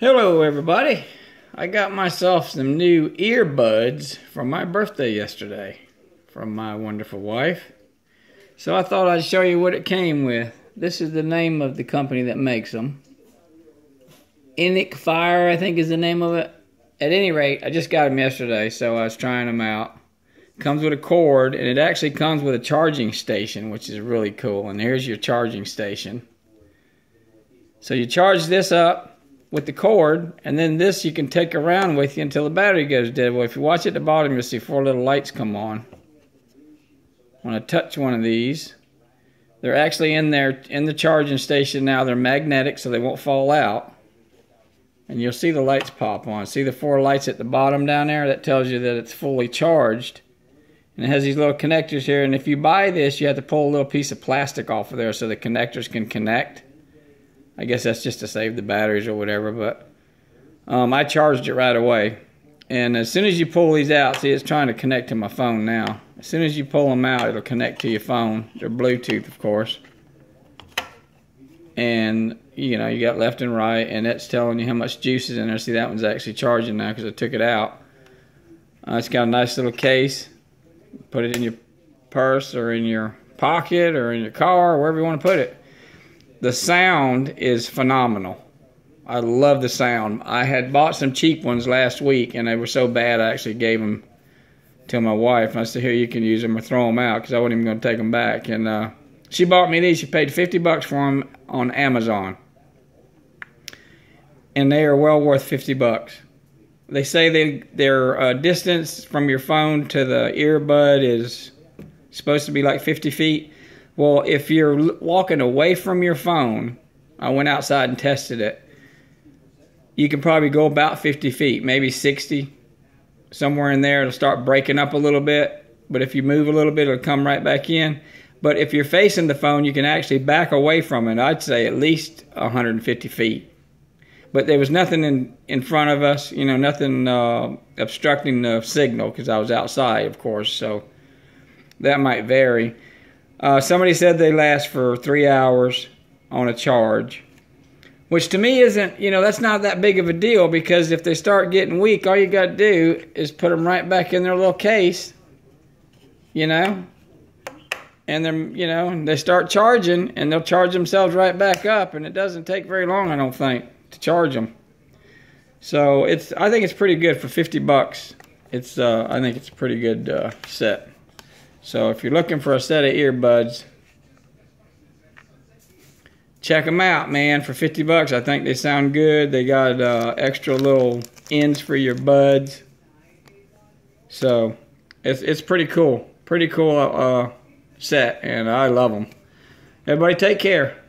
Hello, everybody. I got myself some new earbuds for my birthday yesterday from my wonderful wife. So I thought I'd show you what it came with. This is the name of the company that makes them. Enacfire, I think is the name of it. At any rate, I just got them yesterday, so I was trying them out. Comes with a cord, and it actually comes with a charging station, which is really cool. And here's your charging station. So you charge this up with the cord, and then this you can take around with you until the battery goes dead. Well, if you watch at the bottom, you'll see four little lights come on. When I touch one of these, they're actually in there in the charging station now. They're magnetic, so they won't fall out. And you'll see the lights pop on. See the four lights at the bottom down there? That tells you that it's fully charged. And it has these little connectors here. And if you buy this, you have to pull a little piece of plastic off of there so the connectors can connect. I guess that's just to save the batteries or whatever, but um, I charged it right away. And as soon as you pull these out, see it's trying to connect to my phone now. As soon as you pull them out, it'll connect to your phone. They're Bluetooth, of course. And, you know, you got left and right, and that's telling you how much juice is in there. See, that one's actually charging now because I took it out. Uh, it's got a nice little case. Put it in your purse or in your pocket or in your car, wherever you want to put it the sound is phenomenal. I love the sound. I had bought some cheap ones last week, and they were so bad I actually gave them to my wife. I said, "Here, you can use them or throw them out," because I wasn't even going to take them back. And uh, she bought me these. She paid fifty bucks for them on Amazon, and they are well worth fifty bucks. They say they their uh, distance from your phone to the earbud is supposed to be like fifty feet. Well, if you're walking away from your phone, I went outside and tested it. You can probably go about 50 feet, maybe 60, somewhere in there. It'll start breaking up a little bit, but if you move a little bit, it'll come right back in. But if you're facing the phone, you can actually back away from it. I'd say at least 150 feet. But there was nothing in, in front of us, you know, nothing uh, obstructing the signal because I was outside, of course. So that might vary. Uh, somebody said they last for three hours on a charge, which to me isn't, you know, that's not that big of a deal because if they start getting weak, all you got to do is put them right back in their little case, you know, and then, you know, they start charging and they'll charge themselves right back up, and it doesn't take very long, I don't think, to charge them. So it's, I think it's pretty good for 50 bucks. It's, uh, I think it's a pretty good uh, set. So if you're looking for a set of earbuds, check them out, man, for 50 bucks. I think they sound good. They got uh, extra little ends for your buds. So it's, it's pretty cool. Pretty cool uh, set, and I love them. Everybody take care.